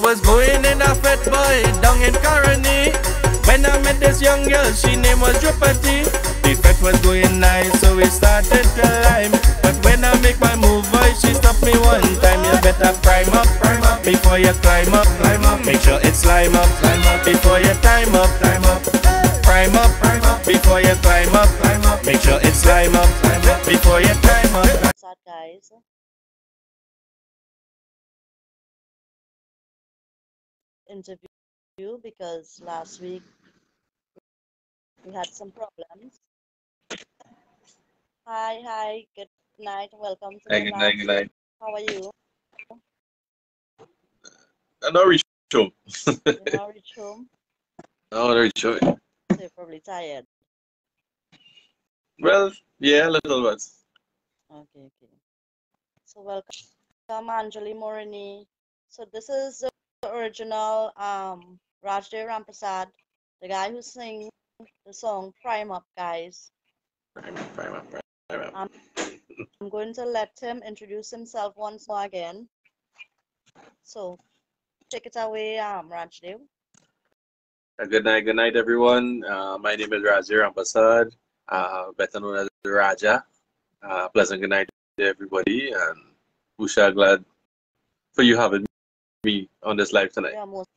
was going in a fat boy down in Caroni. When I met this young girl, she name was Drupati. The fat was going nice, so we started to climb. But when I make my move, boy, she stopped me one time. You better prime up, prime up before you climb up, climb up. Make sure it's climb up, climb up before you time up, climb up. Prime up, prime up before you climb up, climb up. Make sure it's climb up, climb up before you time up. Sad guys. Interview you because last week we had some problems. Hi, hi, good night, welcome to the good night, good night. How are you? I'm not reach home. Now reach home? I'm not reach home. So you're probably tired. Well, yeah, a little bit. Okay, okay. So welcome, Anjali Morini. So this is the original um Rajdeo Rampersad, the guy who sings the song Prime Up, guys. Prime up, prime up, prime up. Um, I'm going to let him introduce himself once more again. So take it away, um, Rajdeo. Uh, Good night, good night, everyone. Uh, my name is Razi Rampersad, uh, better known as Rajah. Uh, pleasant good night to everybody, and Usha, glad for you having me on this live tonight. You're most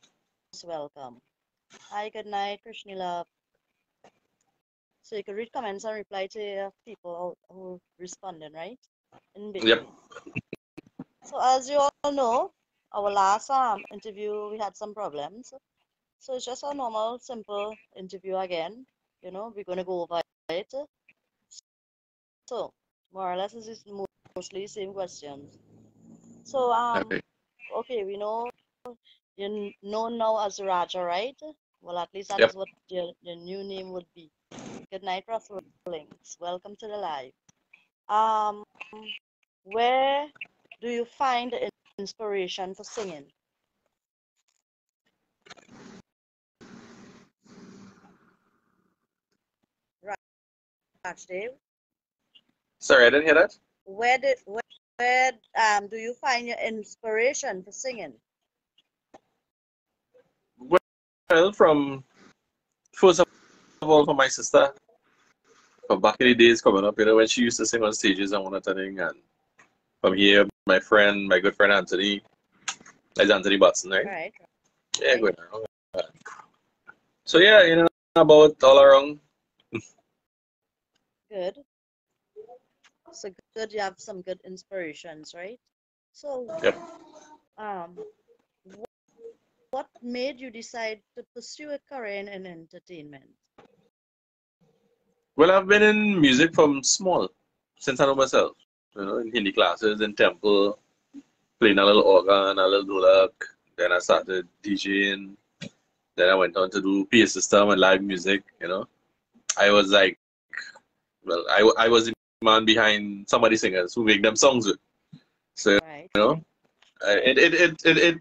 welcome. Hi, good night, Krishni Love. So you can read comments and reply to uh, people who who responded, right? In. Yep. So as you all know, our last um interview we had some problems. So it's just a normal, simple interview again. You know, we're gonna go over it. So more or less this is mo- mostly same questions. So um Okay. Okay, we know you're known now as Rajah, right? Well, at least that Yep. is what your, your new name would be. Good night, Russell Links. Welcome to the live. Um, where do you find the inspiration for singing? Ra- Rajdeo, Sorry, I didn't hear that. where did where, where um do you find your inspiration for singing? Well, from first of all, for my sister, from back in the days coming up, you know, when she used to sing on stages and one thing, and from here, my friend, my good friend Anthony, that's Anthony Batson, right? Right. Yeah, around. So yeah, you know, about all around. Good. So good, you have some good inspirations, right? So, Yep. um, wh- what made you decide to pursue a career in entertainment? Well, I've been in music from small, since I know myself. You know, in Hindi classes, in temple, playing a little organ, a little dholak. Then I started DJing. Then I went on to do PA system and live music. You know, I was like, well, I, I was man behind somebody singers who make them songs with. So Right. you know, uh, it it it it it,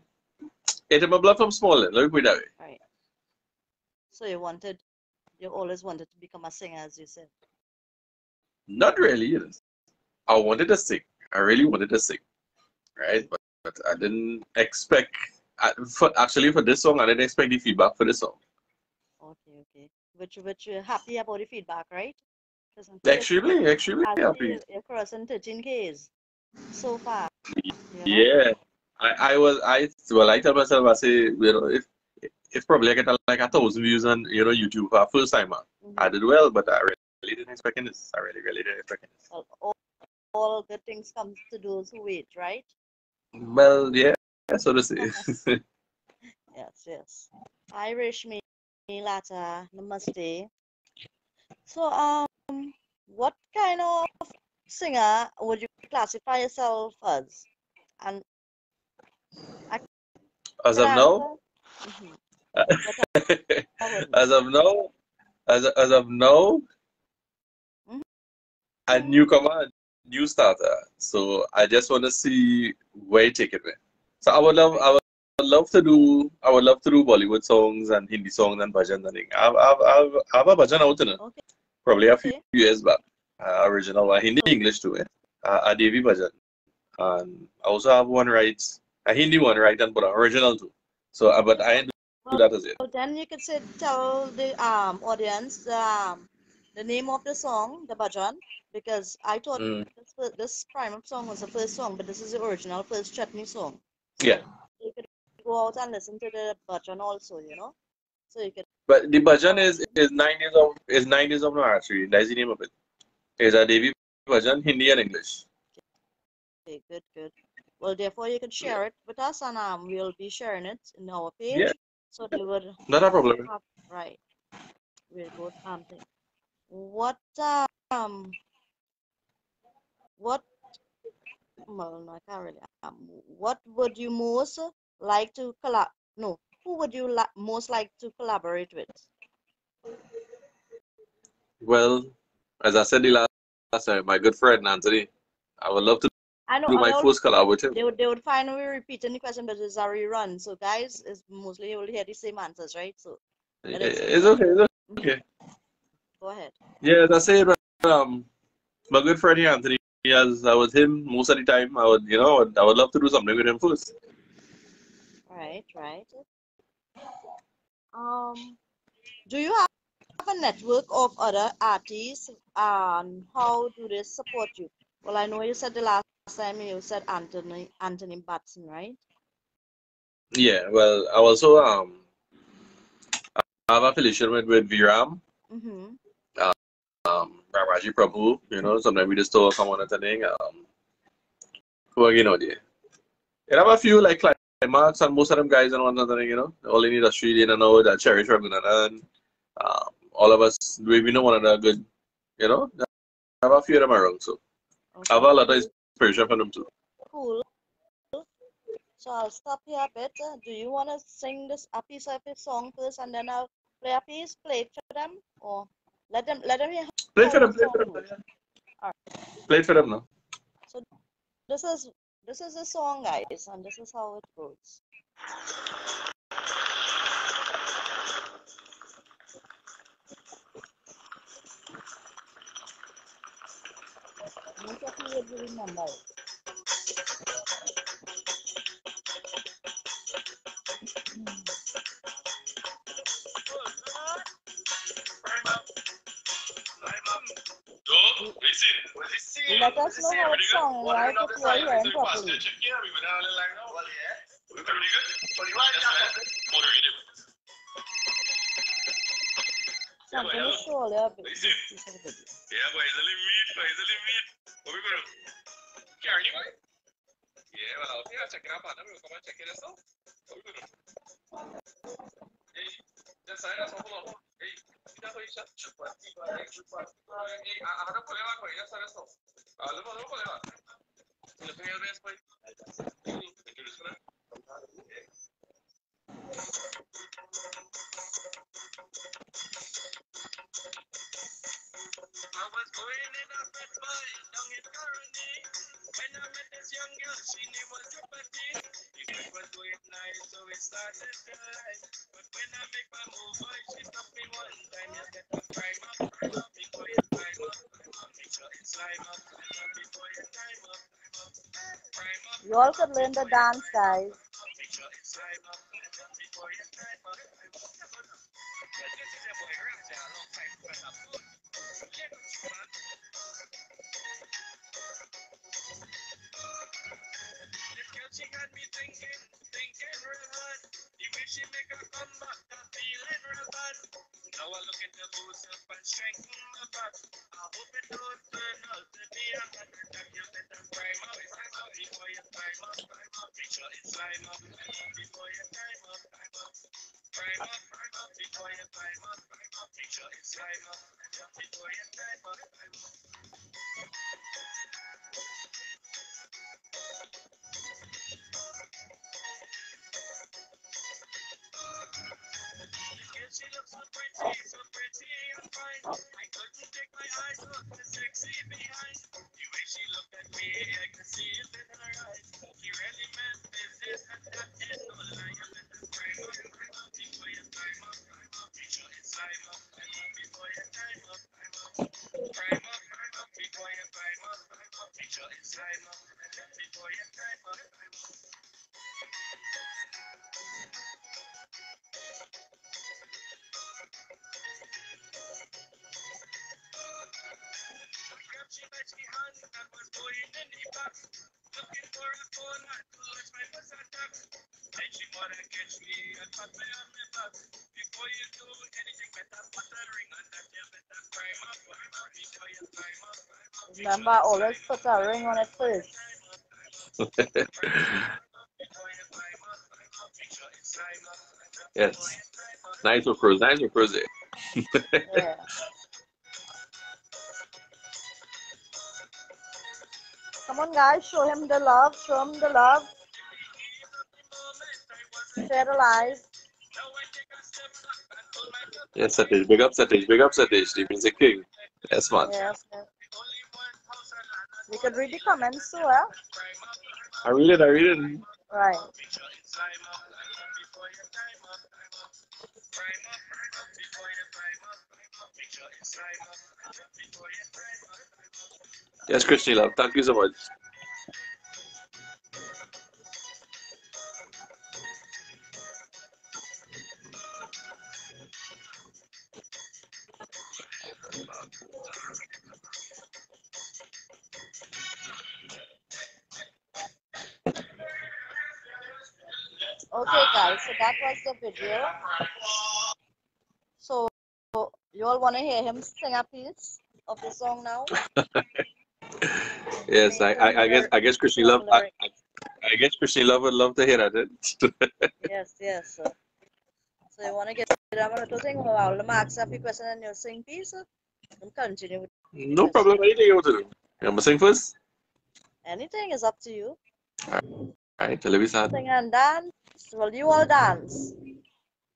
it hit my blood from small. Let me put it that way. Right. So you wanted, you always wanted to become a singer, as you said. Not really. You know. I wanted to sing. I really wanted to sing, right? But, but I didn't expect. I, for, actually, for this song, I didn't expect the feedback for this song. Okay, okay. You, but you're happy about the feedback, right? 'Cause I'm pretty Extremely, extremely happy. You're crossing 13Ks so far. you know? Yeah, I, I was. I well, I tell myself, I say, you know, if if probably I get like a thousand views on you know YouTube for first time, Mhm. I did well, but I really didn't expect this. I really, really didn't expect this. Well, all, all good things come to those who wait, right? Well, yeah, so to say. Yes, yes. Hi, me Lata, Namaste. So, um, what kind of singer would you classify yourself as? And As of now, Mhm. as of now, as as of now, Mhm. a newcomer, new starter. So I just want to see where it take it. Man. So I would love, I would love to do, I would love to do Bollywood songs and Hindi songs and bhajan and thing. I've, I've, I've, I have a bhajan out in it, Okay. Probably a few Okay. years back. Uh, original one, Hindi English too. Eh? Uh, a Devi bhajan, and I also have one right, a Hindi one right, and but an original too. So, uh, but I do that as yet. So then you could say tell the um audience um the name of the song, the bhajan, because I thought Mm. this, this Prime Up song was the first song, but this is the original first chutney song. Yeah. You could go out and listen to the bhajan also, you know. So you could But the bhajan is is nine days of is nine days of Navratri. That's the name of it. It's a Devi bhajan, Hindi and English. okay, good, good. Well, therefore you can share it with us, and um, we'll be sharing it in our page, Yeah. so they would Not a problem. have right. We'll go um. What um what well no, I can't really um what would you most like to collab no who would you li- most like to collaborate with? Well, as I said the last, last time, my good friend Anthony, I would love to I know do my first collab with him. they would they would find we repeating the question but it's a rerun. So guys is mostly you will hear the same answers, right? So it's- It's okay. It's okay. go ahead. Yeah, that's it. Um, my good friend here, Anthony, as I was him most of the time, I would, you know, I would love to do something with him first. Right, right. Um, do you have a network of other artists and how do they support you? Well, I know you said the last time you said Anthony Anthony Batson, right? Yeah, well, I also um, I have affiliation with with Viram, Mm-hmm. um, Ramaji Prabhu. You know, sometimes we just talk, come on and thing. Um, who are you know there? And I have a few like climax and most of them guys and one another. You know, all in the industry, they don't know that Cherish Ragunanan. Um, all of us, we, we know one another good. You know, I have a few of them around, so I have a lot of inspiration from them too. Cool. So I'll stop here a bit. Uh, Do you want to sing this a piece of a song first, and then I'll play a piece, play it for them, or let them let them hear? Play for them, the play for them. goes. Play for them now. So this is this is the song, guys, and this is how it goes. Most of you will remember it. Let us know how it's sung, right? If you are hearing properly. Something is surely a bit. piece of video. Yeah, boy, it's a little meat, boy, it's a little meat. What we gonna do? Carry boy? Yeah, well, okay, I'll check it out, man. We'll come and check it out. What we gonna do? Hey, just sign us up, hold on. Hey, see that way, shut? Chupati, boy, chupati, boy. Hey, I I had a problema con ella, ¿sabes? No. Luego, luego, problema. Y lo tenía vez, boy. Sí, ¿te quieres? I was going in a. When I met this young girl, she was so we started to You all could learn the dance, guys. Remember, always put a ring on it first. Before you prime up, prime up, make sure it's prime up. yes. Nice of course, nice of course. Yeah. Come on, guys, show him the love. Show him the love. Share the live. Yes, Satish. Big up Satish. Big up Satish. The music king. Yes, man. Yes, yes. We could read the comments too, eh? I read it. I read it. Right. Yes, Krishni love. Thank you so much. So, you all want to hear him sing a piece of the song now? Yes, I, I, I guess I guess Krishni love. I, I, I guess Krishni love would love to hear that. eh? Yes, yes. So, so you want to get them a little thing? Well, I'll ask a few questions and you'll sing piece. And continue with no problem. Anything you want to do. You want to sing first? anything is up to you. Alright, television. Sing and dance. Well, you all dance.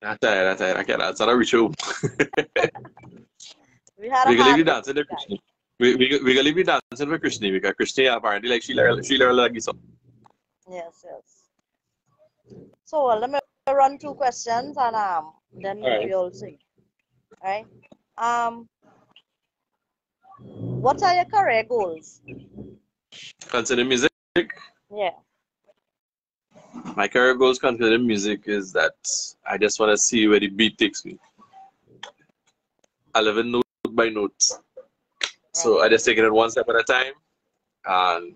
That's it. That's it. I can't dance. I don't reach home. We had a We can leave you dancing to Krishni. We we we leave you dancing with Krishni because Krishni apparently like she learned she learned like so. Yes, yes. So well, let me run two questions and um then Alright. we all sing. Alright. Um what are your career goals? Considering music, Yeah. My career goals considering music is that I just want to see where the beat takes me. I live in note by note. So I just take it one step at a time. And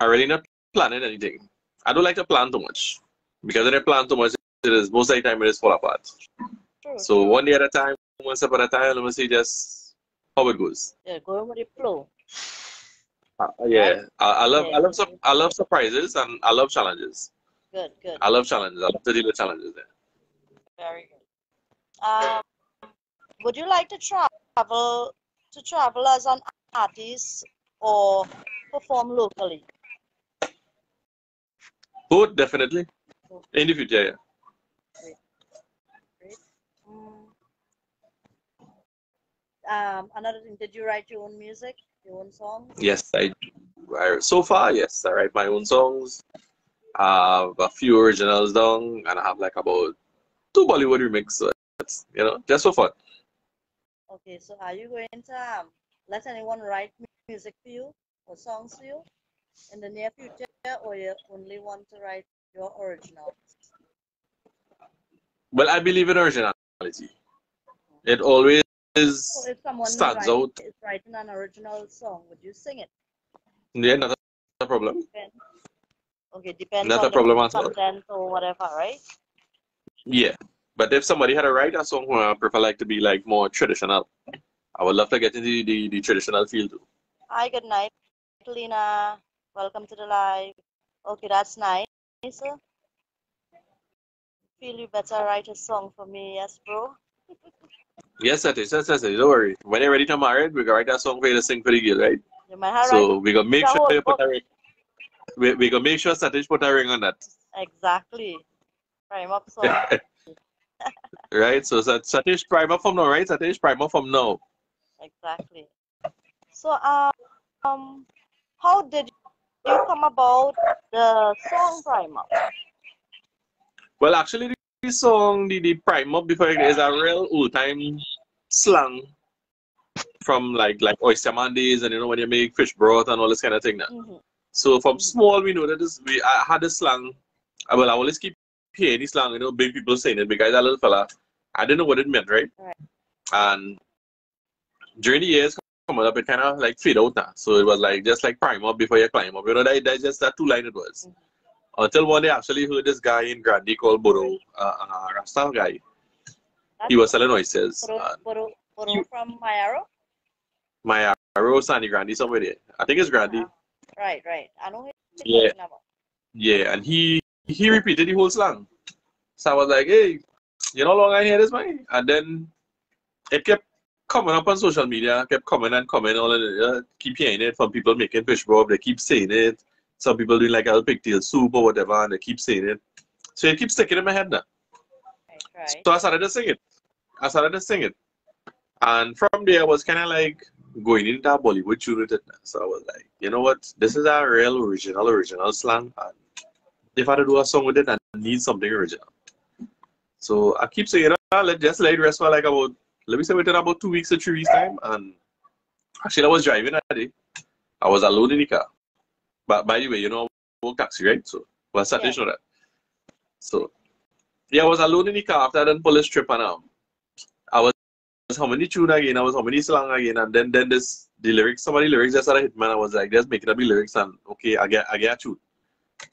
I really not planning anything. I don't like to plan too much. Because when I plan too much, it is most of the time it is fall apart. True, So one day at a time, one step at a time, let me see just how it goes. yeah, going with the flow. Uh, yeah, I, I love, I love, I love surprises and I love challenges. Good, good. I love challenges. I love to deal with challenges. There. Very good. Um would you like to travel to travel as an artist or perform locally? Both definitely in the future. Yeah. Mm. Um, another thing, did you write your own music, your own songs? Yes, I, I. So far, yes, I write my own songs. I have a few originals down, and I have like about two Bollywood remixes. So that's you know just for fun. Okay, so are you going to um, let anyone write music for you or songs for you in the near future, or you only want to write your original? Well, I believe in originality. It always So if someone write- out. is writing an original song, would you sing it? Yeah, not a problem. Depends. Okay, depends Not on a problem the content or whatever, right? Yeah, but if somebody had to write a song, who I prefer like to be like more traditional. I would love to get into the, the traditional field too. Hi, good night, Lena. Welcome to the live. Okay, that's nice. Feel you better write a song for me, yes, bro. Yes, that is. Yes, yes, yes. Don't worry. When you're ready to marry, we can write a song for you to sing for the girl, right? You might have So write we gonna make sure you put a ring. We we gonna make sure Satish put a ring on that, exactly. Prime up song. right? So Sat- Satish prime up from now, right? Satish prime up from now. exactly. So, um, um, how did you come about the song Prime Up? Well, actually, the song, the, the prime up before it is a real old time slang from like like oyster man days, and you know when you make fish broth and all this kind of thing. Now. hmm So from small, we know that this we I had this slang. uh, Well, I always keep hearing this slang, you know, big people saying it because a little fella, I didn't know what it meant, right? Right. And during the years coming up, it kind of like fade out now. So it was like just like prime up before you climb up. You know, that, that's just that two line it was. Until one day, I actually heard this guy in Grande called Boro, uh, uh, Rasta guy. He was selling oysters. Boro, And Boro, Boro you- from Mayaro? my arrow, Sangre Grande, somewhere there. I think it's Grande. Uh-huh. Right, right. I know Yeah. you're talking about. Yeah, and he he repeated the whole slang. So I was like, hey, you know how long I hear this, man? And then it kept coming up on social media, kept coming and coming, all of it, uh, keep hearing it from people making fish broth, they keep saying it. Some people doing like a pigtail soup or whatever, and they keep saying it. So it keeps sticking in my head now. Right. So I started to sing it. I started to sing it. And from there, I was kind of like going into Bollywood tune with it. now. So I was like, you know what? This is a real original, original slang. And if I had to do a song with it, I need something original. So I keep saying, ah, let just let it rest for like about, let me say within about two weeks or three weeks time. And actually, I was driving that day. I was alone in the car. But by the way, you know, I work taxi, right? So, well, that? Yeah. know that. So, yeah, I was alone in the car after I done pull this trip and um, I was how many tune again, I was how many slang again, and then then this the lyrics, some of the lyrics just started hit man. I was like, just making up the lyrics and okay, I get I get a tune.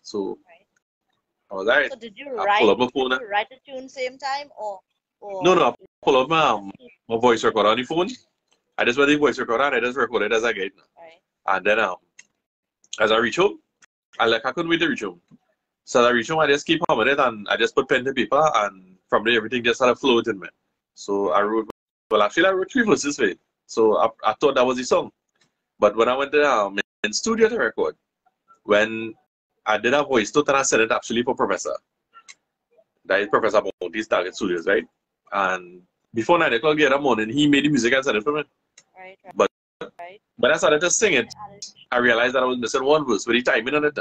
So Right. I was alright. So did you I write, pull up my did phone. you write the tune same time or? or No, no, I pull up my um, my voice recorder on the phone. I just went the voice recorder and I just recorded as I get. Right. And then um, as I reach home, I like I couldn't wait to reach home. So I reach home, I just keep humming it and I just put pen to paper and from there everything just started floating me. So I wrote well actually I wrote three verses for it. So I, I thought that was the song. But when I went to um in studio to record, when I did a voice note and I sent it actually for Professor. That is Professor Monty's Target Studios, right? And before nine o'clock the other morning, he made the music and sent it for me. Right, right. But- right. When I started to sing it, I realized that I was missing one verse with the timing on it.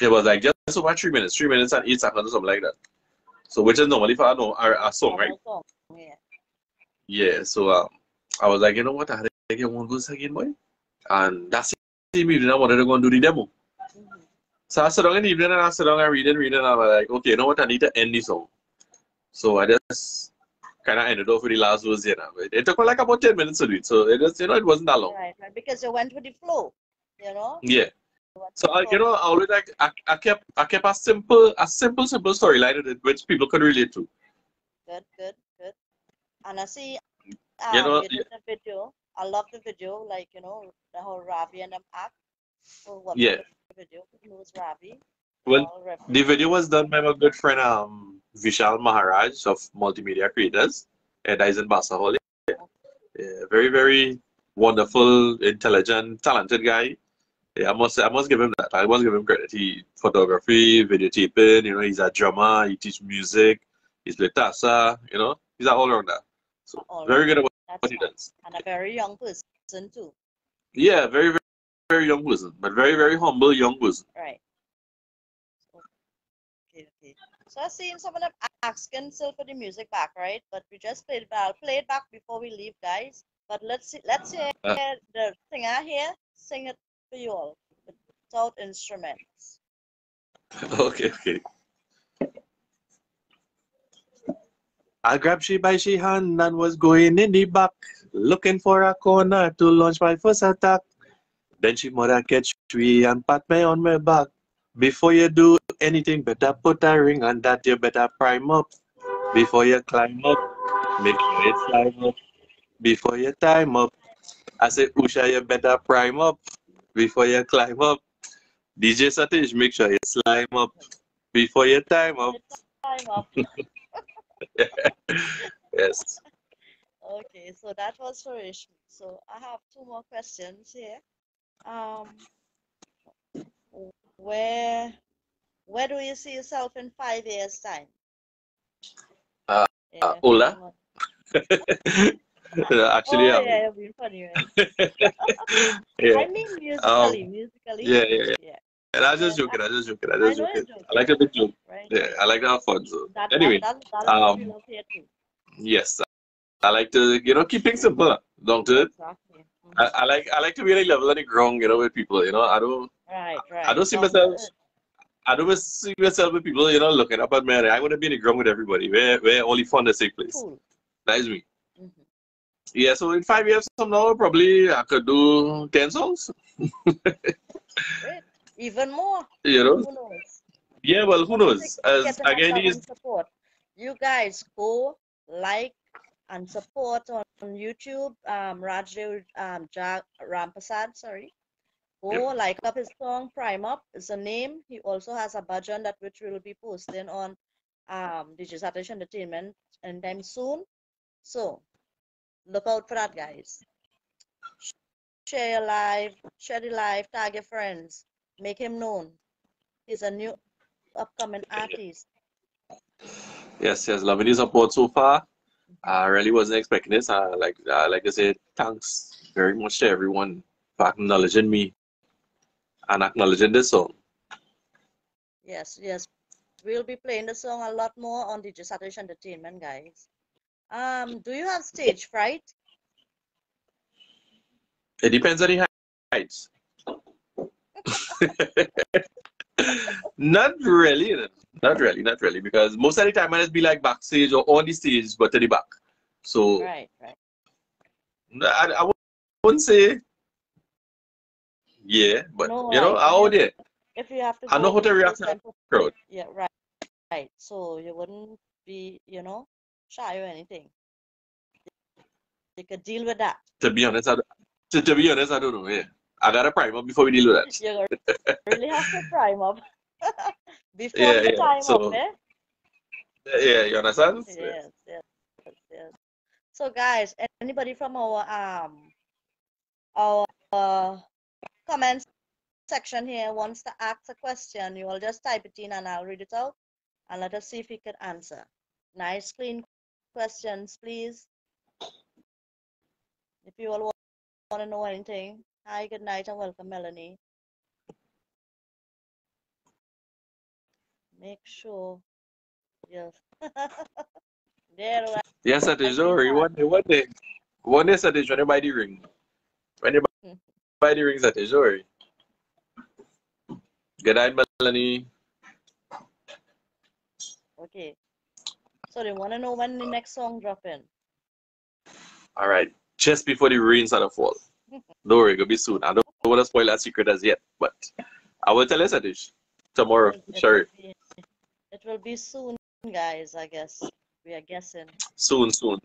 It was like just over three minutes, three minutes and eight seconds or something like that. So which is normally for a, a, song, right? song, Yeah. Yeah. So um, I was like, you know what? I had to get one verse again, boy. And that's the evening I wanted to go and do the demo. Mhm. So I sat down in the evening and I sat down and read and read and I was like, okay, you know what? I need to end the song. So I just kind of ended off with the last verse, you know. It, it took like about 10 minutes to do it. So it was, you know, it wasn't that long. Right, right. Because you went with the flow, you know? Yeah. You So I, you know, I always like I, I kept I kept a simple a simple simple storyline in it which people could relate to. Good, good, good. And I see You um, know, you did the video. I love the video, like, you know, the whole Ravi and them act. What Yeah. the video? Who knows Ravi? Well, The video was done by my good friend um Vishal Maharaj of Multimedia Creators, and that is in Basaholi. Yeah, very very wonderful, intelligent, talented guy. Yeah, I must I must give him that. I must give him credit. He photography, videotaping. You know, he's a drummer. He teach music. He's played tassa. You know, he's an all rounder. So All very good at what he does. And a very young person, too. Yeah, very, very, very young person, but very, very humble young person. Right. Okay, okay. So I seen someone of them asking still for the music back, right? But we just played it back. I'll play it back before we leave, guys. But let's see, let's hear Uh. the singer here sing it for you all without instruments. okay, okay. I grabbed she by she hand and was going in the back, looking for a corner to launch my first attack. Then she mother catch me and pat me on my back. Before you do anything, better put a ring on that. You better prime up. Before you climb up, make sure it's climb up. Before you time up, I say, Usha, you better prime up. Before you climb up, DJ Satish, make sure you slime up. Before you time up. Time up. Yes. Okay, so that was for Ishmi. So I have two more questions here. Um, where where do you see yourself in five years' time? Uh, Yeah, uh, Ola? Actually, oh, um, yeah, being funny, right? yeah. I mean musically, musically. yeah, yeah, yeah. And I just joking. I just joking. I just joking. you're I like a big joke. right? Yeah, I like to have fun. So That, anyway, that, that, um, love here too. yes, I like to you know keep things simple. Don't do it. Exactly. I, I like I like to be like level on the ground, you know, with people. You know, I don't Right, right. I don't see myself. I don't see myself with people, you know, looking up at me. I want to be in the ground with everybody, where where the fun that take place. Cool. That is me. Mhm. Yeah, so in five years from now, probably I could do ten songs. Even more. You know, Who knows? Yeah, well, who knows? As again, support. You guys go like and support on, on YouTube. Um, Rajdeo um, ja- Rampersad, sorry. Go like up his song Prime Up is the name. He also has a budget that which we will be posting on um DJ Satish Entertainment anytime soon. So look out for that, guys. Share your live, share the live, tag your friends, make him known. He's a new upcoming artist. Yes, yes, loving the support so far. I really wasn't expecting this. Uh, like, uh, like I said, thanks very much to everyone for acknowledging me and acknowledging this song. Yes, yes. We'll be playing the song a lot more on DJ Satish Entertainment, guys. Um, do you have stage fright? It depends on the heights. not really, not really, not really, because most of the time I just be like backstage or on the stage, but to the back. So Right, right. I, I wouldn't say, yeah, but No, you know, right. I out there. If you have to I know how to react to crowd. Yeah, right, right. So you wouldn't be, you know, shy or anything. You could deal with that. To be honest, I, to, to be honest, I don't know. Yeah, I got a primer before we deal with that. You really have to prime up before Yeah, the yeah, time so- up, eh? Yeah, you understand? Yes, yes, yes. So guys, anybody from our um our uh, comment section here wants to ask a question, you will just type it in and I'll read it out and let us see if we can answer. Nice clean questions, please. If you all want to know anything. Hi, good night and welcome, Melanie. Make sure yes. there Yes, that is Jory. One day, one day, one day, that is when you the ring. When you buy- buy the rings, that is Jory. Good night, Melanie. Okay. So they want to know when the next song drop in. All right, just before the rain started to fall. Don't worry, it'll be soon. I don't want to spoil that secret as yet, but I will tell you, Satish, tomorrow. It- it Sure, will be- It will be soon, guys. I guess we are guessing. soon, soon.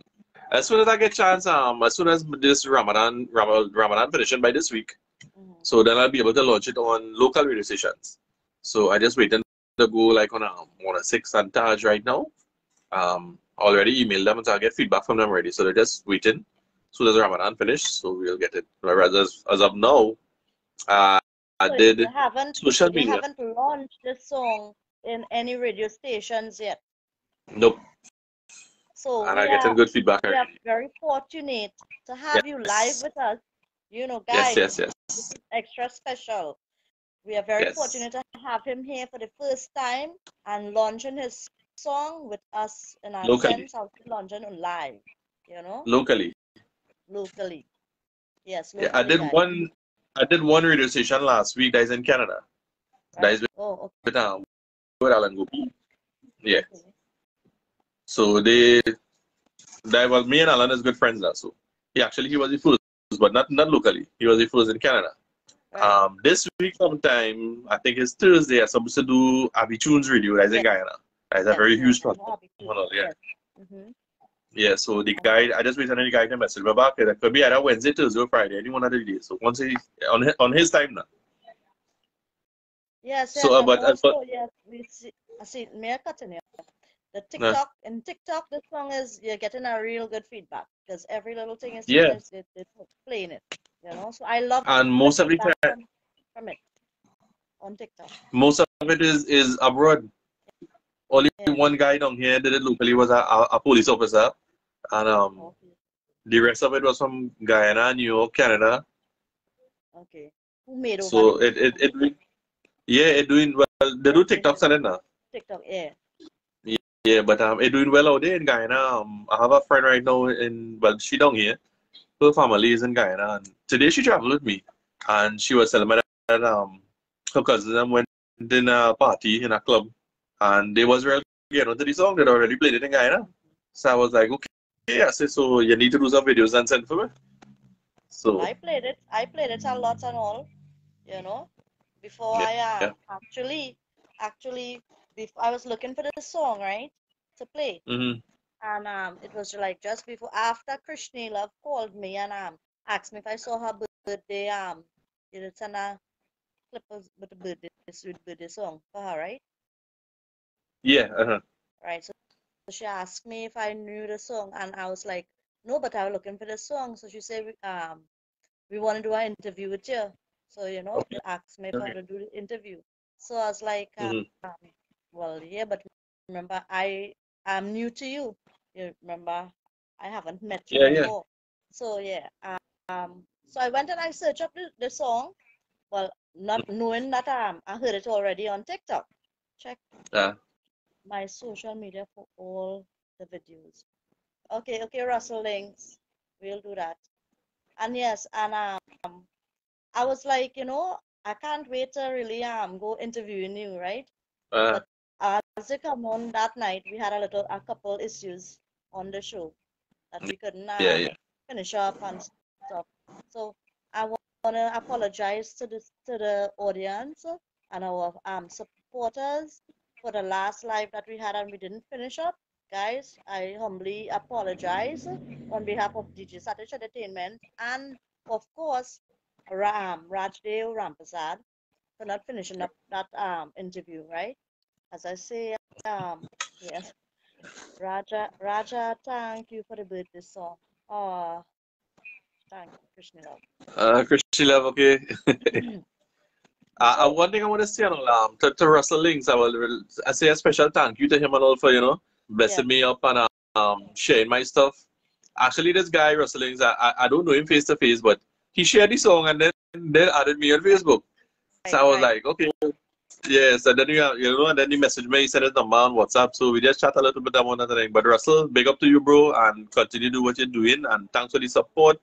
As soon as I get chance, um, as soon as this Ramadan, Ram- Ramadan finishing by this week, Mhm. So then I'll be able to launch it on local radio stations. So I just waiting to go like on a one of six and Taj right now. Um, already emailed them so I'll get feedback from them already. So they're just waiting. So does Ramadan finish, so we'll get it. Whereas as, as of now, uh, I did haven't, social you media. haven't launched the song in any radio stations yet. Nope, So and we I'm getting good feedback we are very fortunate to have you live with us. You know, guys, Yes, yes, this yes. is extra special. We are very Yes. fortunate to have him here for the first time and launching his song with us in our Locally. sense of launching on live, you know, Locally. Locally. Yes, Yeah, I did one I did one radio station last week that is in Canada. That right? is with, Oh, with um with Alan Gopi. Yeah. okay. So they, that was me and Alan is good friends now. So he actually he was the first, but not not locally. He was the first in Canada. Right. Um, this week sometime I think it's Thursday. I'm supposed to do Abby Tunes Radio. That's in Yes. Guyana. That's a very huge project. know Abby too. Hold yeah. Yes. Yeah. So the guy, I just waited on the guy to message me back. It could be either Wednesday, Thursday, or Friday, any one of the days. So once he on his, on his time now. Yes, yes, So, uh, but- uh, also, but- yes, we see, I see, may I cut in here? The TikTok, in TikTok, the song is, you're getting a real good feedback because every little thing is, Yeah. they, playing it, you know? So I love And most of the time, from, from it on TikTok. most of it is is abroad. Only Yeah. one guy down here did it locally was a, a, a police officer, and um. Okay. The rest of it was from Guyana, New York, Canada. okay. Who made So it it, it doing- yeah, it doing well. They do TikToks it now. TikTok? Yeah. Yeah, but um, it doing well out there in Guyana. Um, I have a friend right now in well, she down here. Her family is in Guyana, and today she traveled with me, and she was telling me that um, her cousin them went in a party in a club, and they was real you know to the song. They already played it in Guyana. So I was like, okay, I said, so you need to do some videos and send for me. So I played it. I played it a lot and all, you know. Before Yeah, I uh, yeah. actually, actually before I was looking for the song, right? To play. Mm-hmm. And um it was like just before after Krishna Love called me and um asked me if I saw her birthday um you know send a clip of the birthday birthday song for her, right? Yeah. Uh-huh. Right. So she asked me if I knew the song and I was like, No, but I was looking for the song. So she said um we want to do an interview with you. So, you know, Okay. she asked me if I Okay. to do the interview. So I was like, um, Mhm. well, yeah, but remember, I am new to you. You remember, I haven't met you Yeah, yeah. before. So, yeah. Um, so I went and I searched up the, the song. Well, not knowing that um, I heard it already on TikTok. Check Uh, my social media for all the videos. Okay, okay, Russell Links. We'll do that. And yes, and um, I was like, you know, I can't wait to really um go interviewing you, right? uh, But As you come on that night, we had a little, a couple issues on the show that we couldn't um, yeah, yeah. finish up and stuff. So I want to apologize to the to the audience and our um supporters for the last live that we had and we didn't finish up. Guys, I humbly apologize on behalf of DJ Satish Entertainment and of course Ram Rajdeo Rampersad for not finishing up that um interview, right? As I say, um yes. Rajah Rajah, thank you for the birthday song. Oh, thank you, Krishna. Love. Uh, Krishna Love, okay. Uh, uh, one thing I want to say, know, um, to, to Russell Links, I will I say a special thank you to him and all for, you know, blessing me up and um, sharing my stuff. Actually, this guy, Russell Links, I, I, I don't know him face to face, but he shared the song and then, then added me on Facebook. So I was Right, like, okay, yes. And then you, you know, and then he messaged me, he sent his number on WhatsApp. So we just chat a little bit about another thing. But Russell, big up to you, bro, and continue to do what you're doing. And thanks for the support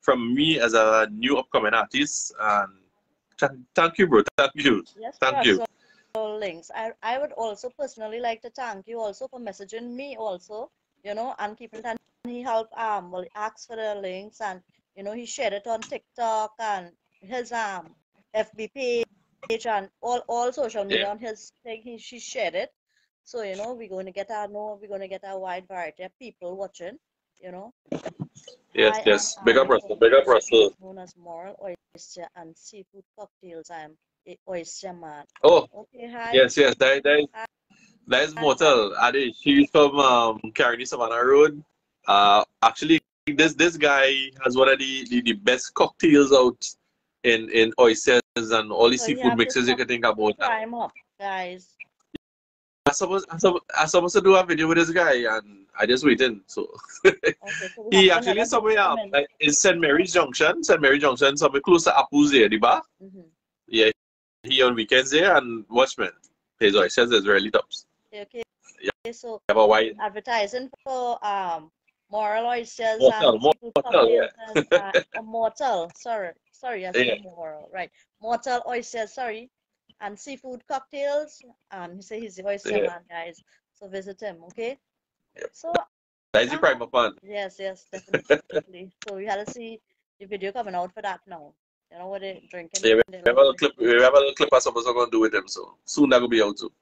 from me as a new upcoming artist. And thank you, bro. Thank you. Yes, Thank you. Links. I, I would also personally like to thank you also for messaging me also, you know, and keeping that he helped um well he asked for the links and you know he shared it on TikTok and his um FB page and all all social media Yeah. on his thing he she shared it. So you know we're going to get our know we're going to get our wide variety of people watching, you know. Yes, I yes. am Big up, Russell. Big up, Russell. Known as Moral Oyster and Seafood Cocktails. I'm a oyster man. Oh, Okay, hi. yes, yes. That, that, is, that is Motel. Adi, she's from um, Caroni Savannah Road. Uh, actually, this this guy has one of the, the, the best cocktails out in, in oysters and all the So seafood mixes you can think about. Prime up, guys. I supposed I supposed, I supposed to do a video with this guy and I just waiting. So Okay, so he actually somewhere comment. like in St. Mary's Junction, St. Mary Junction, somewhere close to Apple's there, the bar. Mhm. Yeah, he on weekends there and watchmen. His oysters is really tops. Okay, Yeah. okay, so Have a wide advertising for um moral oysters Mortal, and mor- seafood mortal, yeah. and, uh, mortal. Sorry, sorry, I said Yeah. moral. Right, mortal oysters. Sorry, and seafood cocktails. Um, he said he's the oyster Yeah. man, guys. So visit him, okay? Yep. So that's the Uh-huh. prime of fun. yes, yes, definitely. So we had to see the video coming out for that now. You know what they drinking? Yeah, We have a little clip. We have a little clip. I suppose we're gonna do with him. So soon that will be out too.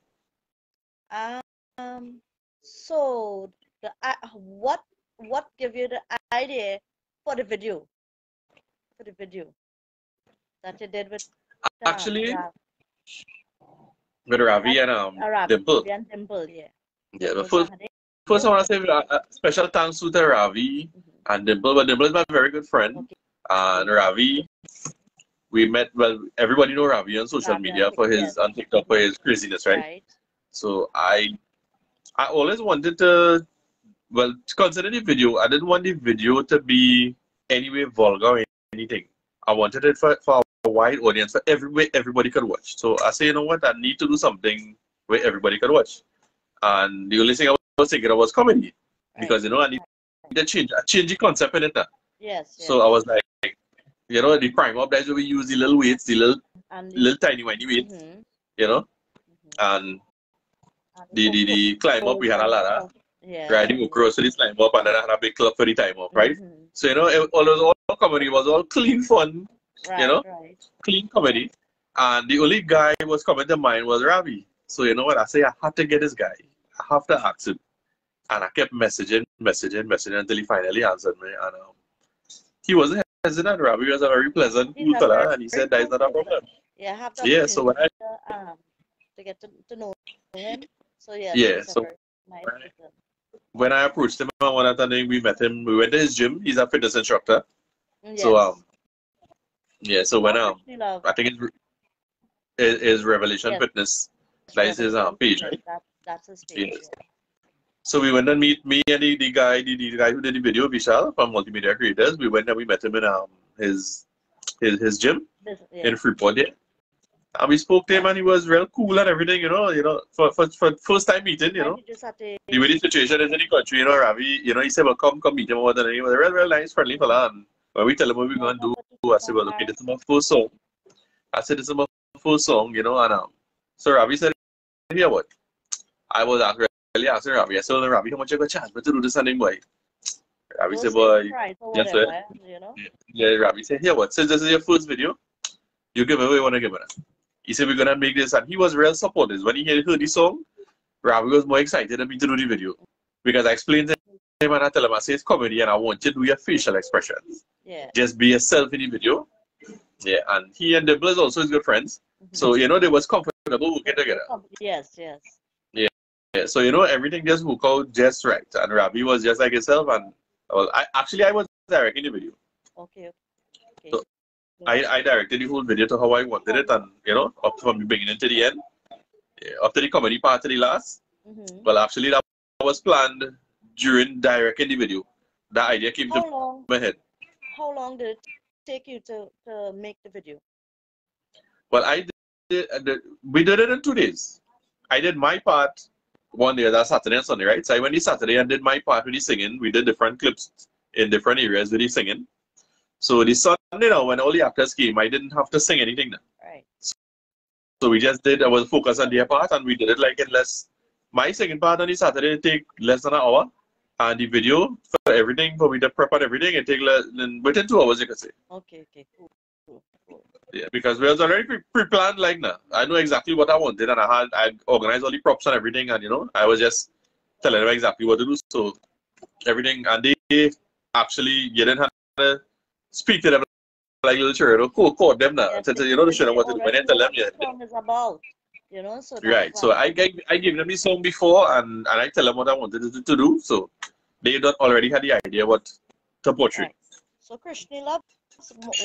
Um, so the uh, what what give you the idea for the video? For the video that you did with Actually, with Ravi and um Ravi Dimple. and Dimple, yeah. Yeah, Those first first I want to say uh, uh, special thanks to the Ravi Mhm. and Dimple. But Dimple is my very good friend. Okay. And Ravi, we met. Well, everybody know Ravi on social Ravi media for his on TikTok for his craziness, right? Right. So I, I always wanted to, well, to consider the video. I didn't want the video to be anyway vulgar or anything. I wanted it for, for a wide audience, for every everybody could watch. So I say, you know what? I need to do something where everybody could watch. And the only thing I was thinking of was comedy because you know I need to change, I change the concept in it. Yes. yes. So I was like, you know, the prime up that's where we use the little weights, the little and little tiny whiny weights, Mhm, you know, mhm. and And the the, the climb up we had a ladder. Yeah. riding across the climb up and then I had a big club for the time up, right? Mhm. So you know, it, all was all comedy was all clean fun, Right, know? Right. clean comedy, and the only guy who was coming to mind was Ravi. So you know what? I say I had to get this guy. I have to ask him. And I kept messaging, messaging, messaging until he finally answered me. And um, he wasn't hesitant, Ravi was a very pleasant, cool fella, and he said that is not a problem. Yeah, have Yeah, so when I to, um, to get to, to know him. So yeah, Yeah, so nice when when I approached him on one afternoon, we met him. We went to his gym. He's a fitness instructor. Mm, So um, yeah. So when um. I think it's is, is Revelation Yes. Fitness. That is his um, page, right? That, that's his page. Yes. So we went and meet me and the, the guy, the, the guy who did the video, Vishal from Multimedia Creators. We went and we met him in um his his his gym yeah. This, yeah. in Freeport. Yeah. And we spoke to him and he was real cool and everything, you know, you know, for for, for first time meeting, you And know. you just had to, The way the situation is in the country, you know, Ravi, you know, he said, Well come come meet him over there. And he was a real, real nice, friendly fella. And when we tell him what we're gonna do, I said, Well, okay, this is my first song. I said, This is my first song, you know, and um so Ravi said, Hear what? I was really asking Ravi. I said, well, Ravi, how much you got chance to do this and boy? Ravi said, Boy, yes, sir. you know. yeah, Ravi said, Here what? Since this is your first video, you give me what you give it. He said, We're gonna make this and he was real supportive. When he heard the song, Ravi was more excited than me to do the video. Because I explained to him and I tell him I say it's comedy and I want you to do your facial expressions. Yeah. Just be yourself in the video. Yeah, and he and Dimple is also his good friends. Mhm. So you know they was comfortable working together. Yes, yes. Yeah, yeah. so you know everything just worked out just right. And Ravi was just like himself and well I actually I was directing the video. Okay. okay. So, I, I directed the whole video to how I wanted it and you know, up from the beginning to the end. Yeah, up to the comedy part to the last. Mhm. Well actually that was planned during directing the video. That idea came to How long? my head. How long did it take you to, to make the video? Well, I did, uh, we did it in two days. I did my part one day, that Saturday and Sunday, right? So I went this Saturday and did my part with the singing. We did different clips in different areas with the singing. So the Sunday now, when all the actors came, I didn't have to sing anything now. Right. So we just did, I was focused on their part and we did it like in less, my singing part on the Saturday take less than an hour. And the video for everything, for me to prep and everything, it take less than, within two hours, you can say. Okay, okay, cool. cool, cool. Yeah, because we was already pre- pre-planned like now. I know exactly what I wanted and I had I organized all the props and everything and you know, I was just telling them exactly what to do. So everything and they actually you didn't have to speak to them like little children oh, or call, call them now. To, you know the they what to do. When they tell them yeah. What the song is about, you know, so Right. So I gave I gave them the song before and, and I tell them what I wanted to, to do. So they don't already had the idea what to portray. Right. So krishna Love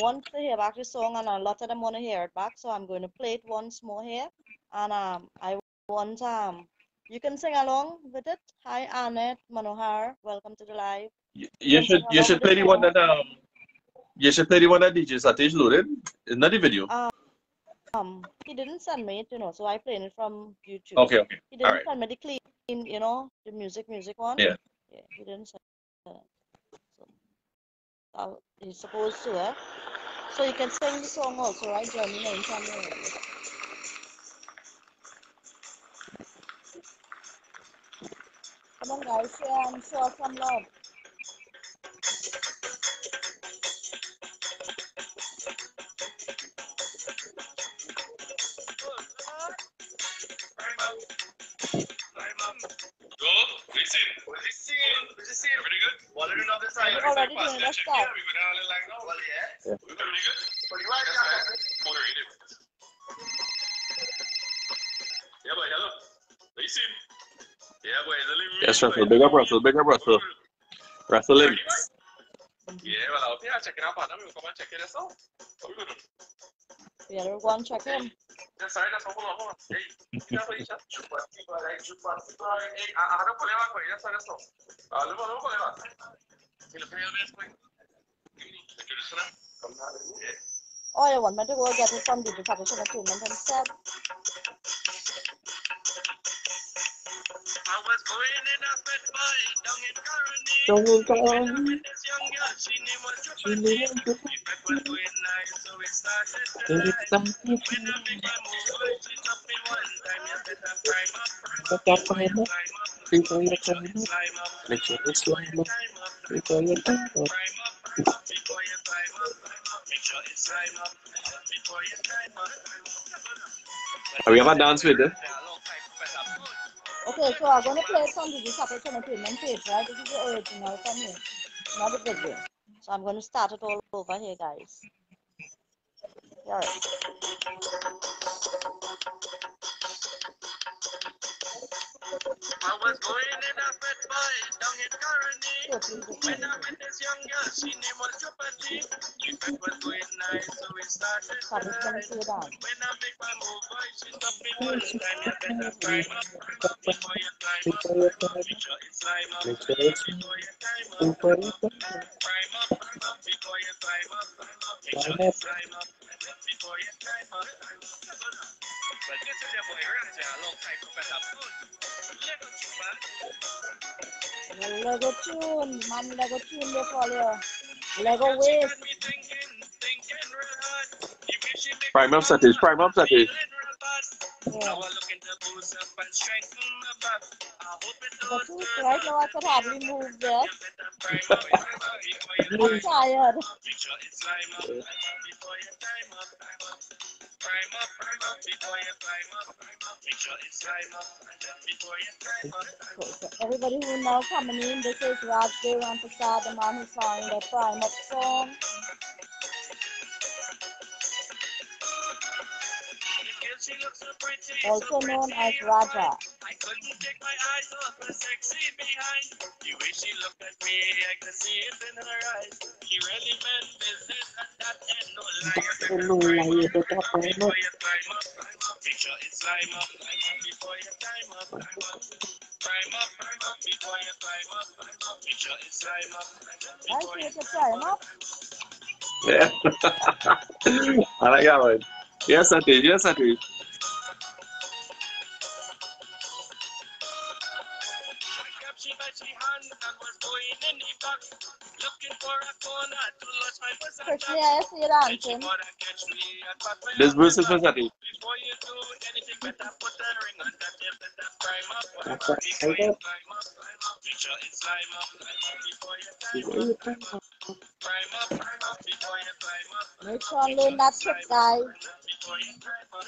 wants to hear back the song and a lot of them want to hear it back. So I'm going to play it once more here. And um I want um you can sing along with it. Hi Annette Manohar, welcome to the live. You, you should you should play the one that um you should play the one that DJ Satish loaded. Not the video. Um he didn't send me it, you know, so I played it from YouTube. Okay, okay. He didn't Alright. send me the clean, you know, the music music one. Yeah. Yeah, he didn't send it. So uh, he's supposed to, eh? So you can sing the song also, right, Johnny? No, me. Come on, guys, share and show some love. It's a little Yes, Russell. Big up, Russell. Big up, Russell. Russell Lyrics. Yeah, well, out here, checking out partner. We'll come and check it You want me to go get it from DJ Satish Entertainment instead? I was going in a sped boy down in Caroni Down in I met this young girl, she name was Drupati The pet was going nice, so we started to lie When I make my move, she took me one time You better climb up, climb up, Before you climb climb up, climb up. Make sure you climb up. Climb up Before you climb up, climb up climb up before you climb up. Have you ever danced with it? Okay, so I'm gonna play some DJ Satish Entertainment tape, right? This is the original from here, not the video. So I'm gonna start it all over here, guys. All right. I was going in a fat boy down in Caroni. So please, When I met this young girl, she name was Drupati. The fat was going nice, so we started to Saturday gonna ride. slow down. When I make my move, boy, she stop me time. You better climb up before you climb up. Before you climb Make sure it's climb up Make sure it's before you climb up. before you climb Climb up before you climb up. Make sure Climb up. it's climb up before you climb up. Well, this is your boy Rajah, a long time professor. Lego. Tune, man, Lego tune they call you. Lego waste. Got me thinking, thinking real hard. You wish you make Prime up Saturday, prime up Saturday. feeling. Yeah. Now I looking to boost up and strengthen my back. I hope it The right now I could hardly move yet. You better prime up before you I'm up. Everybody who now coming in, this is Raj Devan Prasad, the man who sang the Prime Up song. Also known as Rajah. Fine. I couldn't take my eyes off her sexy behind. The way she looked at me, I could see it in her eyes. She really meant business, and that ain't no lie. You Oh, no lie, you better climb up. Before you climb up, make sure it's climb up. Before you climb up, climb up, climb up. Before you climb up, make sure it's climb up. I Before see you it's a Prime Up. Yeah. I like that one. Yes, Saturday, yes, Saturday. grabbed she by she hand and was going in the back, looking for a corner to lodge my first Quickly, attack. I see it she dancing. wanna catch me at This I'm verse is back. for Saturday. Before you do anything, better put a ring on that. You better climb up. That's what Before I you climb up, make sure it's climb up. Before you Before you up, climb up. climb up, climb up. Before you climb up, Make sure and learn that trick, guys. before you climb up.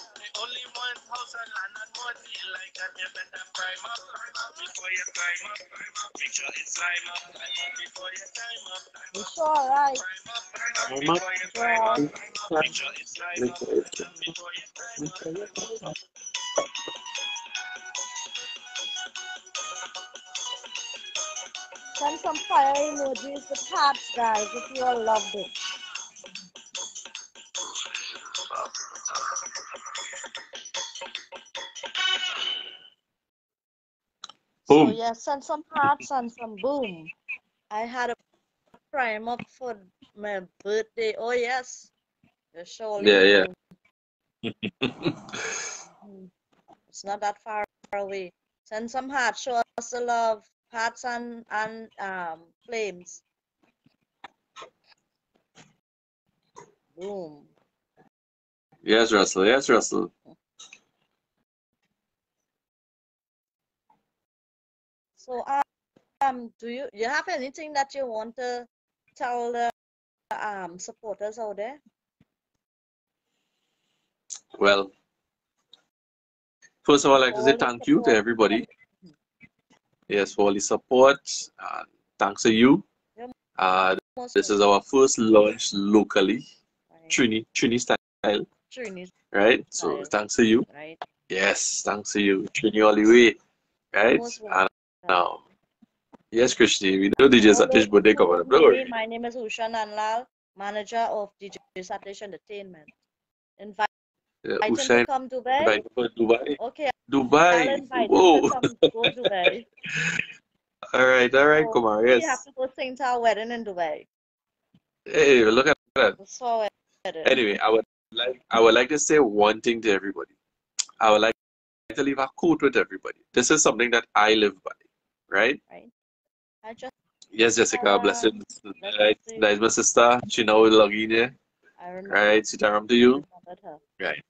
Only want house and land and money like that. You better prime up before you climb up. Make sure it's climb up before you climb up. You sure. Prime up before you climb up. Make sure it's climb up sure it's climb up. before you climb up. sure you climb up. Send some fire emojis with hearts, guys, if you all loved it. So Boom. yeah, send some hearts and some boom. I had a prime up for my birthday. Oh yes. You surely Yeah, yeah. It's not that far away. Send some hearts, show us the love. Hearts and and um flames. Boom. Yes, Russell. Yes, Russell. So um, um do you you have anything that you want to tell the um supporters out there? Well, first of all, I'd like to say thank you to everybody. Yes, for all the support. And thanks to you. Uh, this is our first launch locally, welcome. Trini, Trini style, Trini, right? So thanks to you. right? Yes, thanks to you, Trini all the way, right? And welcome. um, yes, Krishni, we know DJ Satish those birthday who coming don't up. know Don't my name is Usha Nandlal, manager of DJ Satish Entertainment. Invite Uh, him Usha to come Dubai. Dubai. Okay, Dubai. Whoa. him to come go Dubai. All right, all right, So Kumar. we have to go sing to our wedding in Dubai. Hey, look at that. Wedding. Anyway, I would like I would like to say one thing to everybody. I would like to leave a quote with everybody. This is something that I live by, right? I just Yes, Jessica, Uh, blessings. Right, you. that is my sister. She now is logging here. I remember. Right, Sitaram to you. Right.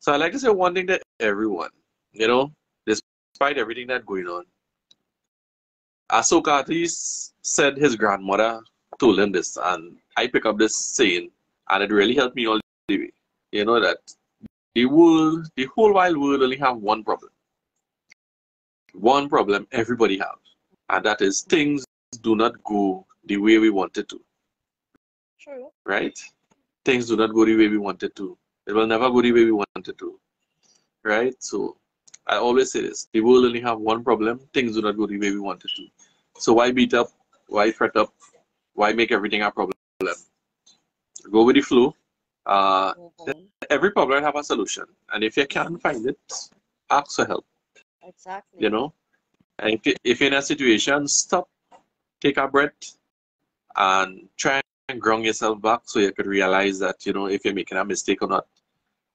So I like to say one thing to everyone, you know, despite everything that's going on. Asokati said his grandmother told him this, and I pick up this saying, and it really helped me all the way. You know that the world, the whole wide world only have one problem. One problem everybody has, and that is things do not go the way we want it to. True. Right? Things do not go the way we want it to. It will never go the way we want it to. Right? So I always say this. The world only have one problem. Things do not go the way we want it to. So why beat up? Why fret up? Why make everything a problem? Go with the flow. Uh, on. every problem have a solution. And if you can't find it, ask for help. Exactly. You know? And if, if you're in a situation, stop, take a breath, and try and ground yourself back so you could realize that, you know, if you're making a mistake or not.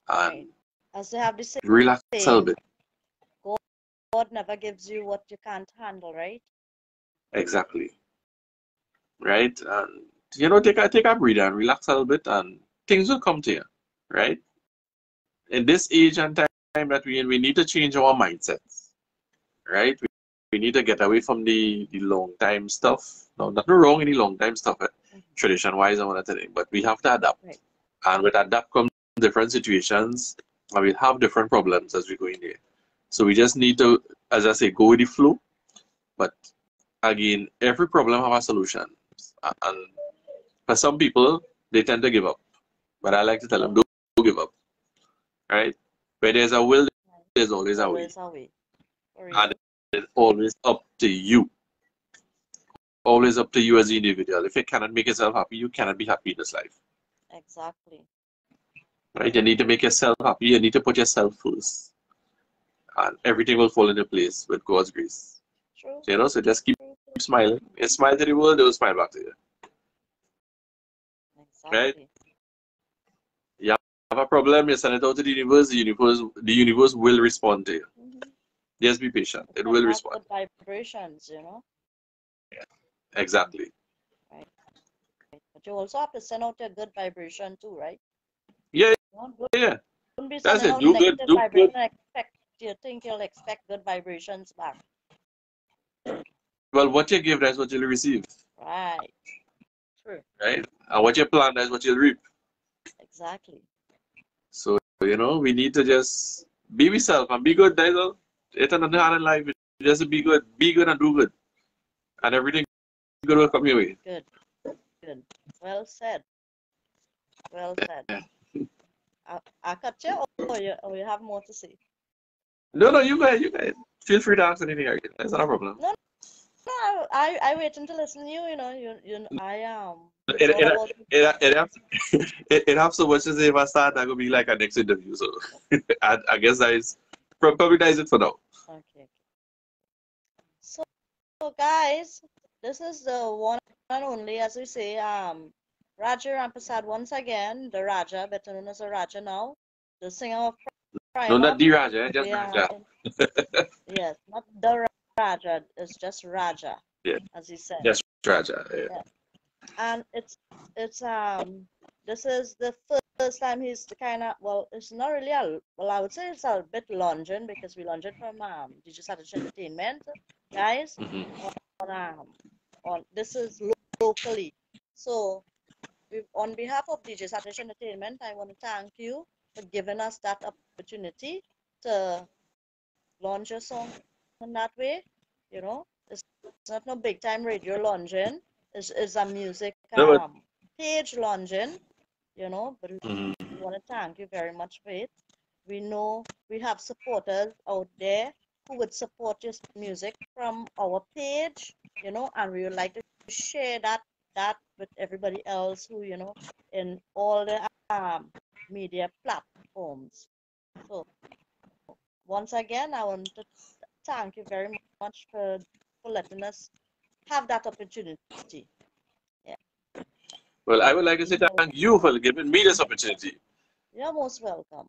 And Right. As they have saying, relax a little bit. God never gives you what you can't handle, right? Exactly. Right? And you know, take a take a breather and relax a little bit and things will come to you. Right? In this age and time that we in, we need to change our mindsets. Right? We, we need to get away from the, the long time stuff. No, nothing wrong in the long time stuff, eh? tradition wise and all that thing. But we have to adapt. Right. And with adapt comes different situations and we have different problems as we go in there. So we just need to, as I say, go with the flow. But again, every problem have a solution. And for some people, they tend to give up. But I like to tell them, don't, don't give up. Right? Where there's a will, there's always a way. Always a way. And it's always up to you. Always up to you as an individual. If you cannot make yourself happy, you cannot be happy in this life. Exactly. Right? You need to make yourself happy. You need to put yourself first. And everything will fall into place with God's grace. True. You know, so just keep smiling. You smile to the world, they will smile back to you. Exactly. Have a problem, you send it out to the universe, the universe the universe will respond to you. Just be patient. It will respond. Good vibrations, you know. yeah Exactly. But you also have to send out a good vibration too, right? Yeah, Don't, don't yeah. be That's sending it. Do good, negative do good. expect you think you'll expect good vibrations back. Well, what you give, that's what you'll receive. Right. True. Right? And what you plant, that's what you'll reap. Exactly. So, you know, we need to just be yourself and be good. That's all. It's another hard in life. Just be good. Be good and do good. And everything good will come your way. Good. Good. Well said. Well said. I, I cut you or you, or you have more to say? No, no, you go ahead. You go ahead. Feel free to ask anything. That's not a problem. No, no, I, I waiting to listen to you, you know, you, you I um It, it's it, about- it, it, have, it, it have so much to say if I start, that could be like a next interview. So I, I guess that is is it for now. Okay. So, so guys, this is the one and only, as we say, um, Rajah Rampersad once again, the Rajah, better known as the Rajah now, the singer of Prime. No, not the Rajah, just Yeah, Rajah. yes, not the Rajah, it's just Rajah, Yeah. as he said. Just Rajah. Yeah. and it's it's um this is the first time he's the kind of well it's not really a well I would say it's a bit lunging because we lunged from um DJ Satish Entertainment guys. Mhm. on um on this is lo- locally. So we, on behalf of DJ Satish Entertainment I want to thank you for giving us that opportunity to launch a song in that way you know? It's, it's not no big time radio launching it's, it's a music No, but- um, page launching you know but we want to thank you very much for it. We know we have supporters out there who would support your music from our page, you know, and we would like to share that that with everybody else who, you know, in all the um, media platforms. So once again, I want to thank you very much for, for letting us have that opportunity. Well, I would like to say thank you for giving me this opportunity, You're most welcome.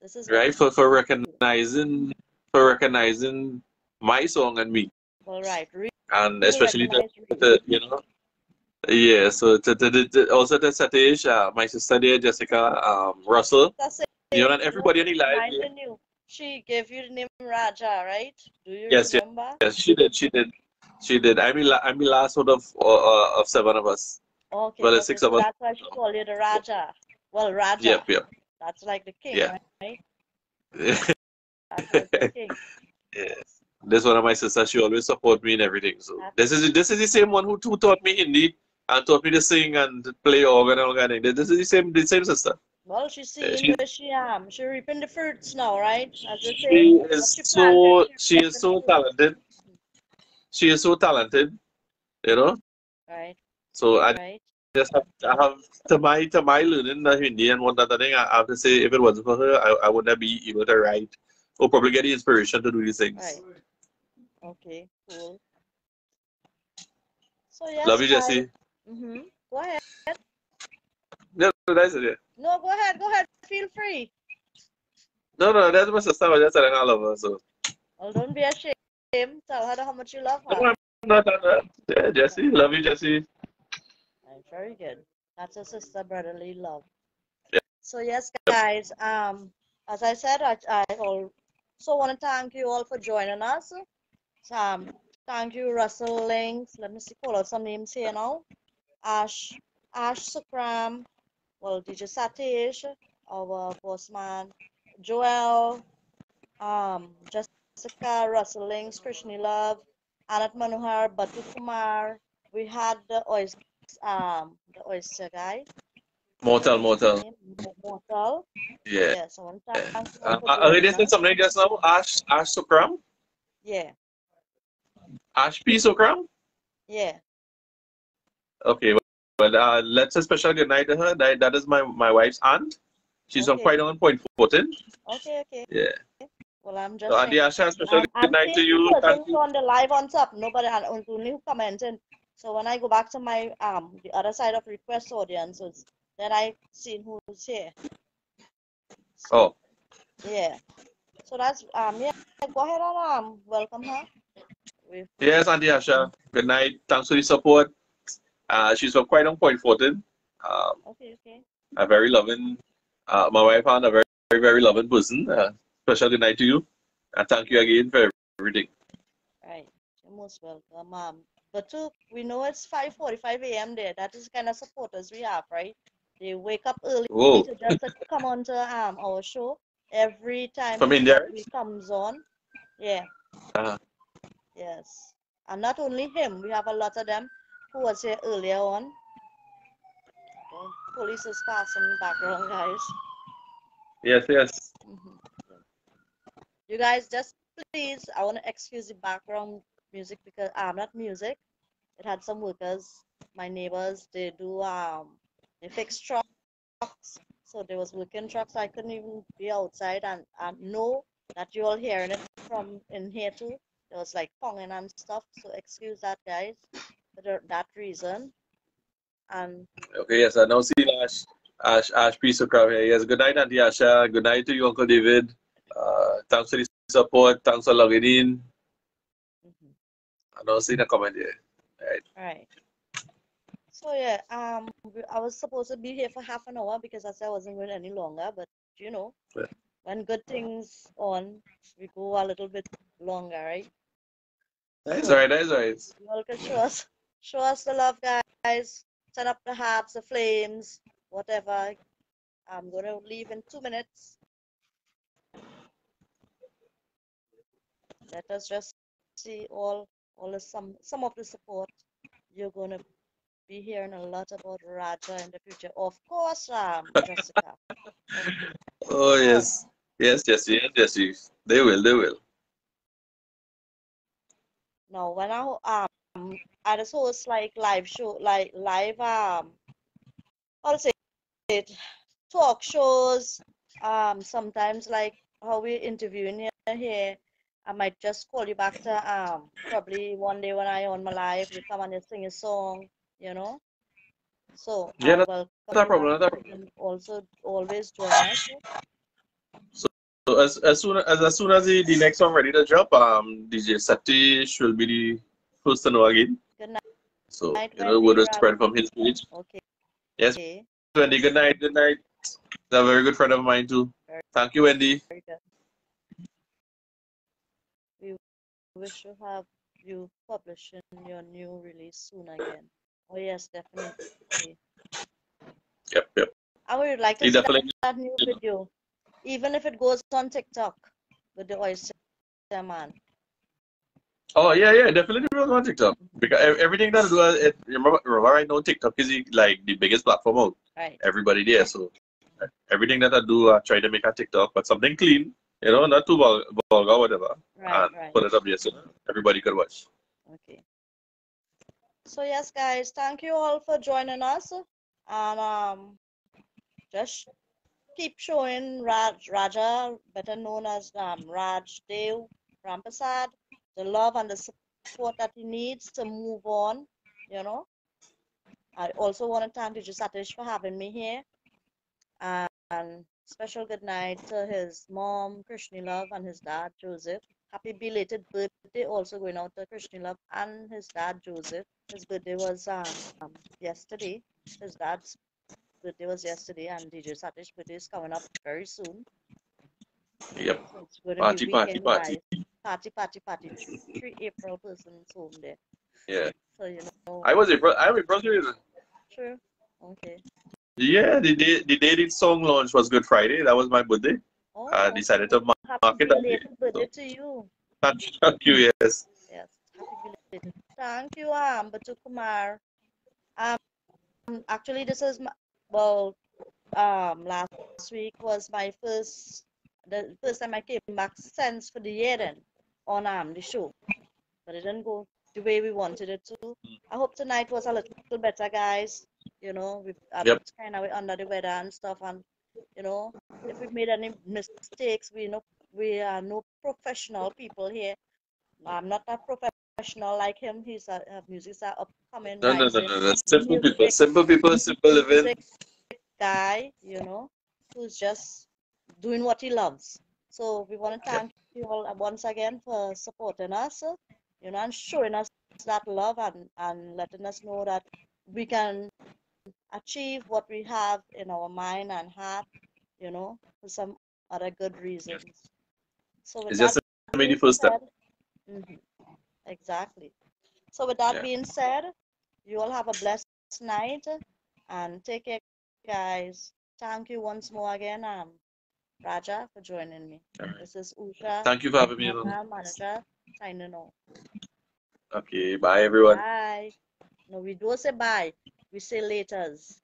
This is right? For for recognizing for recognizing my song and me, all right. Re- and especially the, the you know, Yeah, so to, to, to, also to Satish, uh, my sister there, Jessica um, Russell. That's it. You know, and everybody on the live. yeah. She gave you the name Rajah, right? Do you Yes, yes. remember? Yes, she did. She did. She did. I'm the, la- I'm the last one of uh, uh, of seven of us. Okay. Well, there's six of us. That's why she called you the Rajah. Well, Rajah. Yep, yep. That's like the king, Yeah. right? That's like the king. yes. This one of my sisters. She always support me in everything. So That's- this is this is the same one who, who taught me Hindi and taught me to sing and play organ and all kind of thing. This is the same the same sister. Well, she's Yeah, seeing she- where she um, she reaping the fruits now, right? As She what is she so she is so talented. She is so talented. You know. Right, So I right. just have, I have to my to my learning the Hindi and one other thing. I have to say, if it wasn't for her, I, I wouldn't be able to write or probably get the inspiration to do these things. Right. Okay, cool. So yes, Love you, Jesse. Mm-hmm. Go ahead. No, no, that's it. No, go ahead. Go ahead. Feel free. No, no, that's my sister. Just telling I love her. So Well, don't be ashamed. Tell her how much you love her. I'm not, I'm. Yeah, Jesse, love you, Jesse. Right, very good. That's a sister brotherly love. Yeah. So yes, guys. Um, as I said, I, I also want to thank you all for joining us. Um, thank you, Russell Links. Let me see, call out some names here now. Ash, Ash Sukram. Well, DJ Satish, our boss man, Joel, um, Jessica, Russell Links, Krishni Love, Anat Manohar, Batu Kumar. We had the oyster, um, the oyster guy. Mortal, mortal. Mortal. Yeah. Yes, I want to thank you Uh, I already said something just now. Ash, Ash Sokram, Yeah, Ash P Sokram. yeah. Okay, well, well uh, let's say special good night to her. That, that is my my wife's aunt. She's on quite on Point Fortin. Okay, okay. Yeah. Well, I'm just So. Auntie Asha, special Um, good I'm night to you. two Thank persons you. on the live on top. Nobody only who commented. So when I go back to my um the other side of request audiences, then I see who's here. Oh, Yeah. So that's um yeah. Go ahead and um welcome her. Yes, Auntie Asha. Good night. Thanks for the support. Uh, she's from quite on Point Fortin. Um, okay okay. a very loving, uh, my wife and a very, very, very loving person. Uh, special good night to you. And thank you again for everything. Right. You're most welcome. Um, but too, we know it's 5:45 a.m. there. That is the kind of supporters we have, right? They wake up early Whoa. to just to come on to um our show every time From India, he comes on. Yeah. Uh-huh. Yes. And not only him, we have a lot of them who was here earlier on. Okay. Police is passing in background, guys. Yes, yes. Mhm. You guys just please, I want to excuse the background music because I'm not music. It had some workers, my neighbors, they do um they fix trucks. So there was working trucks. I couldn't even be outside and, and know that you all hearing it from in here too. There was like ponging and stuff. So excuse that guys for that reason. And Okay, yes, I now see Ash, Ash, Ash P. Sukram here. Yes, good night, Auntie Asha. Good night to you, Uncle David. Uh, thanks for the support. Thanks for logging in. mhm. I now see the comment here. Right. So yeah, um, I was supposed to be here for half an hour because I said I wasn't going any longer. But you know, Yeah. when good things on, we go a little bit longer, right? That's all right, that's all right. You all can show us, show us the love, guys. Set up the hearts, the flames, whatever. I'm gonna leave in two minutes. Let us just see all, all the some, some of the support. You're gonna be hearing a lot about Rajah in the future. Of course, um, Jessica. Oh, yes. Yes, yes, yes, yes, yes. They will, they will. Now, when I um, I just host like live show, like live um, to say it, talk shows. Um, sometimes like how we interviewing here. I might just call you back to um, probably one day when I on my live, you come and you sing a song, you know. So Yeah, I not- welcome not a problem, not You Also, always join us. So so as, as soon as as soon as the, the next one ready to drop, um, DJ Satish will be the first to know again. Good night. So, Night, you know, word Wendy, spread from his page. Okay. Yes, Okay. Wendy, good night, good night. He's a very good friend of mine too. Very- Thank you, Wendy. Very good. We wish to have you publishing your new release soon again. Oh yes, definitely. Yep, yep. I would like to start that new video, even if it goes on TikTok with the oyster man. Oh yeah, yeah, definitely was on TikTok because everything that I do, it, remember, remember right now TikTok is like the biggest platform out. Right. Everybody there, so everything that I do, I try to make a TikTok, but something clean, you know, not too vul- vulgar, whatever, Right, and right. put it up there everybody could watch. Okay. So yes, guys, thank you all for joining us, and um, just keep showing Raj Rajah, better known as um, Raj Dev Rampasad, the love and the support that he needs to move on. You know. I also want to thank DJ Satish for having me here, and special good night to his mom, Krishni Love, and his dad, Joseph happy belated birthday also going out to Krishna Love and his dad Joseph. His birthday was um, um, yesterday. His dad's birthday was yesterday and DJ Satish's birthday is coming up very soon. Yep. So Party, party, party. guys. Party, party, party. Three, April persons home there. Yeah. So you know I was April. I was April. Too. true. Okay. Yeah, the day the day the song launch was Good Friday. That was my birthday. Oh, I decided to mark happy it that day. belated birthday to you. Thank you. Yes. Yes, happy belated. Thank you, um, Batu Kumar. Um, actually, this is my, well, um, last week was my first, the first time I came back since for the year then on um the show, but it didn't go the way we wanted it to. I hope tonight was a little better, guys. You know, we um, Yep. kind of under the weather and stuff, and you know, if we made any mistakes, we know we are no professional people here. I'm not a professional like him. He's a, a music star upcoming. No, no, no, no, no. Simple people. Simple people. Simple living. guy, you know, who's just doing what he loves. So we want to thank you all once again for supporting us, you know, and showing us that love and, and letting us know that we can achieve what we have in our mind and heart, you know, for some other good reasons. So It's just a the first step. said- Mhm. Exactly. So with that Yeah. being said, you all have a blessed night and take care, guys. Thank you once more again, um, Rajah, for joining me. Alright. This is Usha, Thank you for having me. manager, signing off. Okay. Bye, everyone. Bye. No, we don't say bye. We say laters.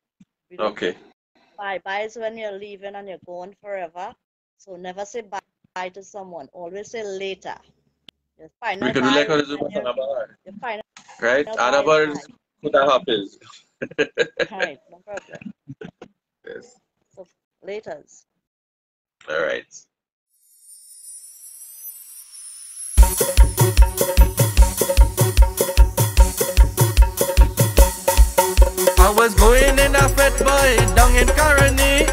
We Okay. Bye. Bye is when you're leaving and you're going forever. So never say bye, bye to someone. Always say later. Your final We could do like how is to do when you're- Anabar. your final Right? Anabar is what that happens. Right, no problem. Yes. Laters. All right. I was going in a fat boy down in Caroni.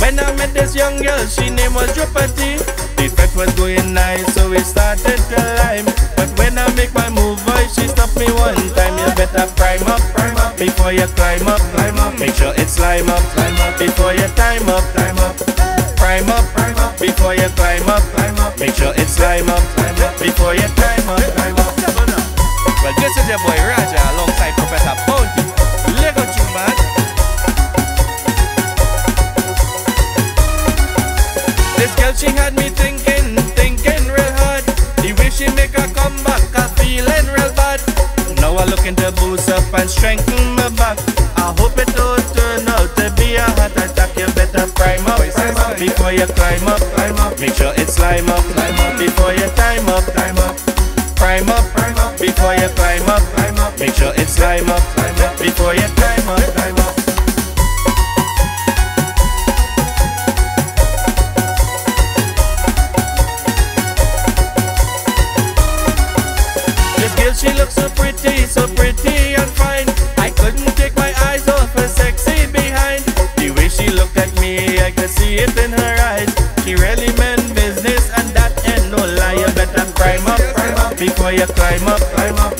When I met this young girl, she name was Drupati. The fat was going nice, so we started to lime. But when I make my move, boy, she stopped me one time. You better prime up, prime up before you climb up, climb up. Make sure it's slime up, climb up before you time up, time up. Prime up, prime up before you climb up, climb up. Make sure it's slime up, climb up before you time up, time up. Well, this is your boy Rajah alongside Professor Bounty. Lego you, man. This girl, she had me thinking, thinking real hard. The way she make her come back, I feeling real bad. Now I looking to boost up and strengthen my back. I hope it don't turn out to be a heart attack. You better prime up, prime up before you climb up, climb up. Make sure slime up, climb up before you time up, time up. Prime up, prime up before you climb up, climb up. Make sure it's slime up, climb up before you time up, time up. This girl, she looks so pretty, so pretty and fine. I couldn't take my eyes off her sexy behind. The way she looked at me, I could see it in her eyes. She really meant prime up, prime up before you climb up.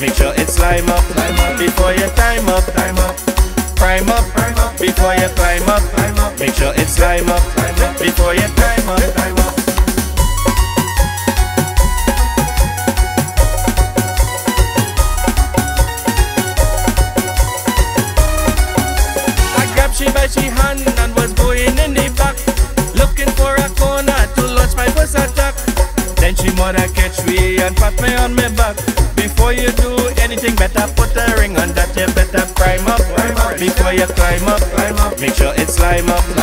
Make sure it's lime up, before you time up. Prime up, prime up before you climb up. Make sure it's lime up before you. climb up, climb up. Make sure it's climb up.